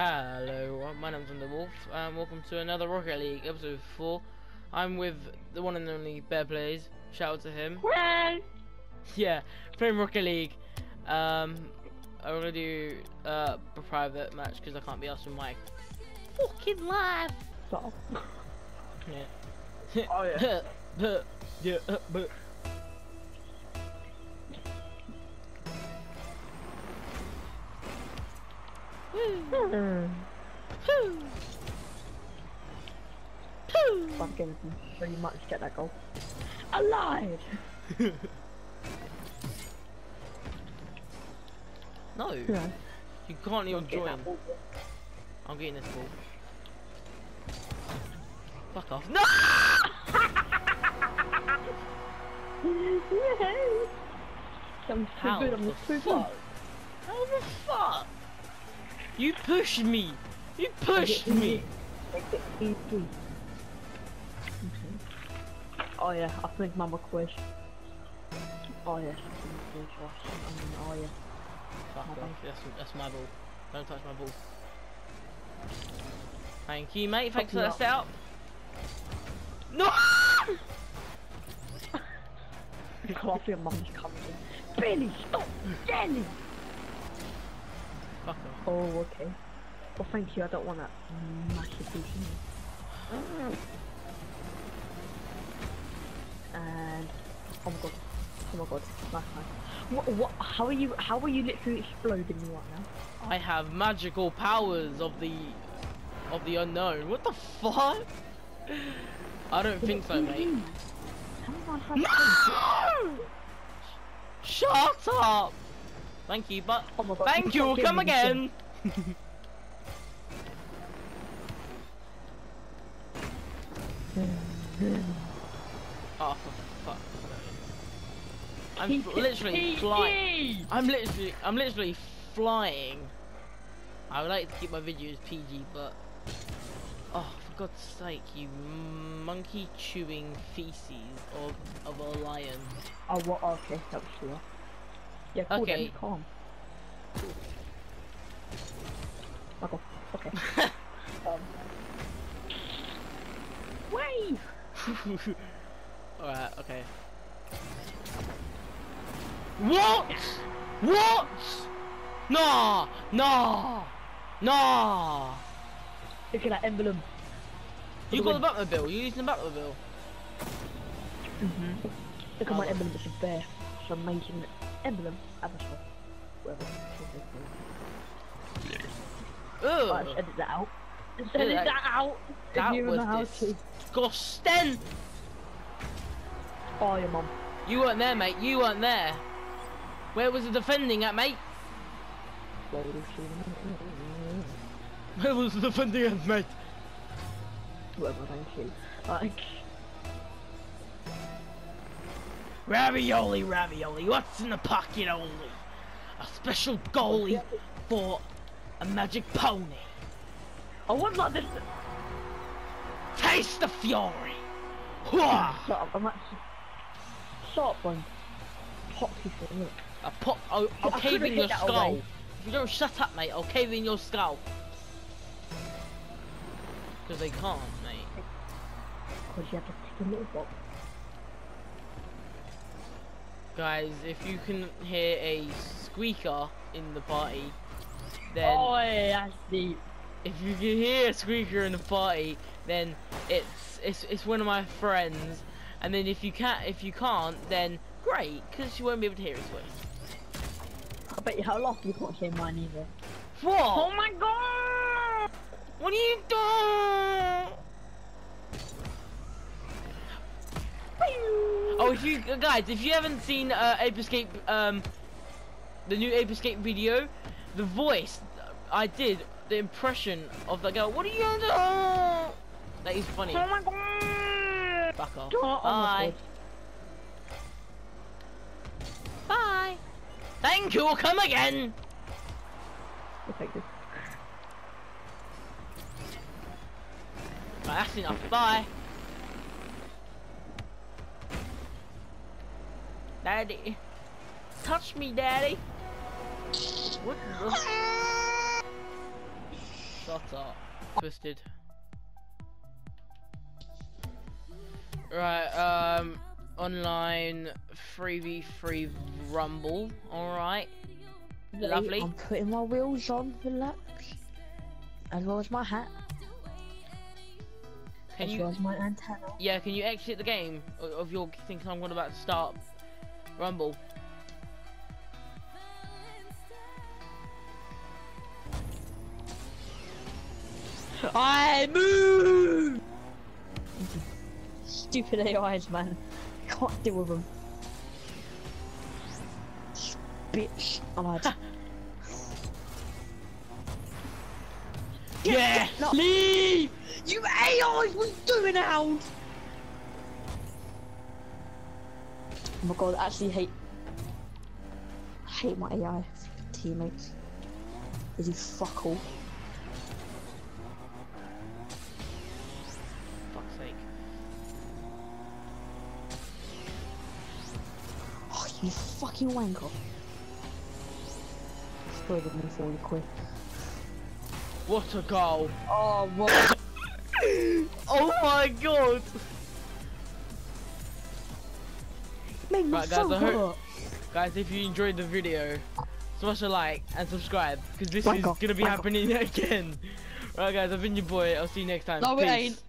Hello, my name's Undead Wolf, and welcome to another Rocket League episode 4. I'm with the one and only Bear Playz. Shout out to him. Yeah, playing Rocket League. Um, I'm gonna do uh, a private match because I can't be asked with my fucking life. Stop. Yeah. Oh, yeah. But, yeah, woo. Fucking pretty much get that goal. Alive! No, Yeah. you can't even join. I'm getting this ball. Fuck off. No! I'm too How good, I'm the too good. How the fuck? You pushed me! You pushed me! Make it easy. Oh yeah, I think Mama quiz. Oh yeah, she's Ross. I mean, oh yeah. Fuck off. That's, that's my ball. Don't touch my ball. Thank you, mate. Thanks for Fuck that setup. No! Coffee and Mum's coming in. Billy, stop yelling! Fuck off. Oh, okay. Well, thank you, I don't want that massive piece. And oh my god, oh my god, nice one. What, what? How are you? How are you literally exploding me right now? I have magical powers of the of the unknown. What the fuck? I don't think so, mate. No! Shut up! Thank you, but Oh god, thank you. Come me again. oh, for fuck's sake! I'm literally flying. I'm literally, I'm literally flying. I would like to keep my videos PG, but oh, for God's sake, you monkey chewing feces of of a lion. Oh, what? Okay, that was sure. Yeah, cool. Okay. Then, calm. Off. Okay. um. Wave. Alright, okay. What? What? Nah, nah, nah. Look at that emblem. You got the Batmobile. You're using the Batmobile. Mm-hmm. Look at my Oh. emblem. It's a bear. It's an amazing emblem. Avatar. Whatever. Ugh. Right, edit that out. Just Yeah, edit that- that out. that you was disgusting. Oh, your mum. You weren't there, mate. You weren't there. Where was the defending at, mate? Where was the defending at, mate? Whatever, thank you. Like, Ravioli, ravioli. What's in the pocket only? A special goalie for a magic pony. I want like this. Taste the fury. I'm actually. Up, man. Pop you for look. Oh, I pop. I'll, I'll I cave in your skull. away. If you don't shut up, mate, I'll cave in your skull. Because they can't, mate. Because you have to take a little box. Guys, if you can hear a squeaker in the party, then Oh, yeah, that's deep. if you can hear a squeaker in the party, then it's it's it's one of my friends. And then if you can't if you can't, then great, because you won't be able to hear his voice. I bet you how long you can't hear mine either. What? Oh my god! What are you doing? Oh, if you guys, if you haven't seen uh, Ape Escape, um, the new Ape Escape video, the voice I did, the impression of that girl. What are you doing? That is funny. Oh my god! Fuck off. Bye. Bye. Thank you. Come again. We'll take this. Right, that's enough. Bye. Daddy. Touch me, daddy. What the? are twisted. Right, um, online 3v3 rumble, alright. Lovely. I'm putting my wheels on, relax. As well as my hat. Can as you, well as my antenna. yeah, can you exit the game o- of your thing 'cause I'm going about to start rumble? I move! Stupid AIs, man. Can't deal with them. Bitch. I'm out. Yeah! No. Leave! You AIs, what are you doing out? Oh my god, I actually hate I hate my AI teammates. Is he fuck all? Fucking wanker. Exploded me for you quick. What a goal! Oh, what? Oh my god! Made me Right, guys, so I hope- hurt. Guys, if you enjoyed the video, smash a like and subscribe because this is gonna be wanker. happening again. Right, guys, I've been your boy. I'll see you next time. No, it Peace. ain't.